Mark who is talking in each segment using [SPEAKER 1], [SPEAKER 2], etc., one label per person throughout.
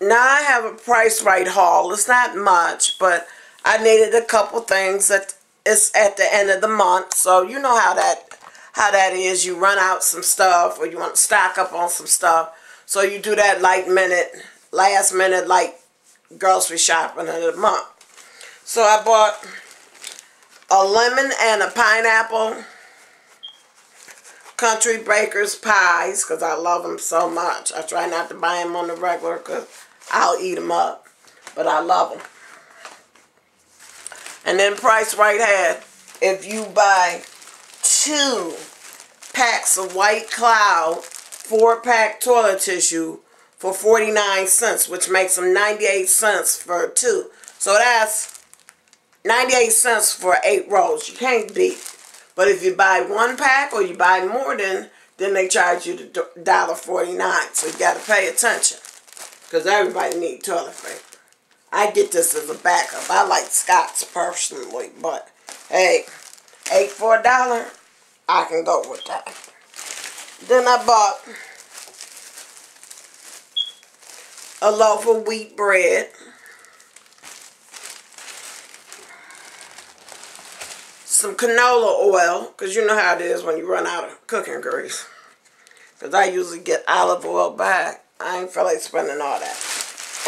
[SPEAKER 1] now I have a PriceRite haul. It's not much, but I needed a couple things that it's at the end of the month. So you know how that how that is. You run out some stuff or you want to stock up on some stuff. So you do that light minute, last minute like grocery shopping of the month. So I bought a lemon and a pineapple country bakers pies because I love them so much. I try not to buy them on the regular because I'll eat them up. But I love them. And then PriceRite had, if you buy two packs of White Cloud four pack toilet tissue for 49 cents, which makes them 98 cents for two. So that's 98 cents for eight rolls. You can't beat. But if you buy one pack or you buy more than, then they charge you the $1.49. So you got to pay attention. Because everybody needs toilet paper. I get this as a backup. I like Scott's personally, but hey, eight for a dollar, I can go with that. Then I bought a loaf of wheat bread. Some canola oil, because you know how it is when you run out of cooking grease. Because I usually get olive oil back. I ain't feel like spending all that.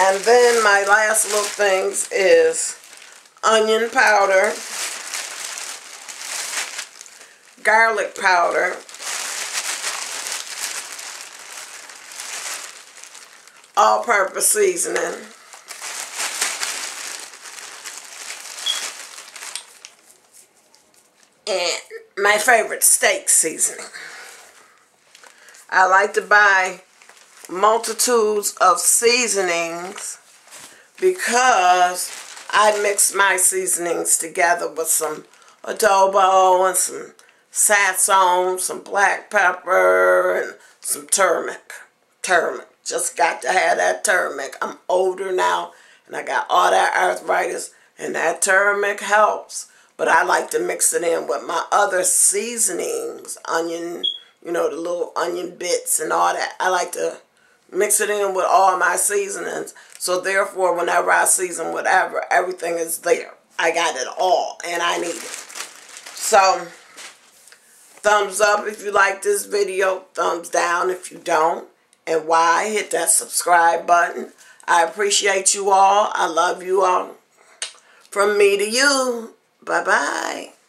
[SPEAKER 1] And then my last little things is onion powder, garlic powder, all-purpose seasoning, and my favorite steak seasoning. I like to buy multitudes of seasonings because I mix my seasonings together with some adobo and some sazon, some black pepper, and some turmeric. Turmeric. Just got to have that turmeric. I'm older now, and I got all that arthritis, and that turmeric helps. But I like to mix it in with my other seasonings, onion, you know, the little onion bits and all that. I like to mix it in with all my seasonings. So therefore, whenever I season whatever, everything is there. I got it all, and I need it. So, thumbs up if you like this video. Thumbs down if you don't. And why? Hit that subscribe button. I appreciate you all. I love you all. From me to you. Bye-bye.